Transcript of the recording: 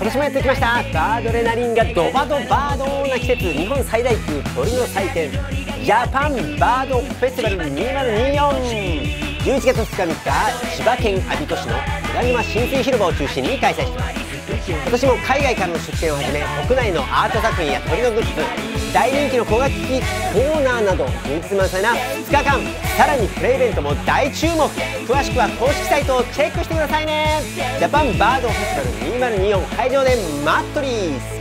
今年もやってきました。バードレナリンがドバドバードな季節日本最大級鳥の祭典ジャパンバードフェスティバル2024 11月2日3日千葉県我孫子市の裏沼浸水広場を中心に開催しています。今年も海外からの出店をはじめ国内のアート作品や鳥のグッズ大人気の小楽器コーナーなど人気満載な2日間さらにプレイベントも大注目。詳しくは公式サイトをチェックしてくださいね。ジャパンバードフェスティバル2024会場でマットリーす。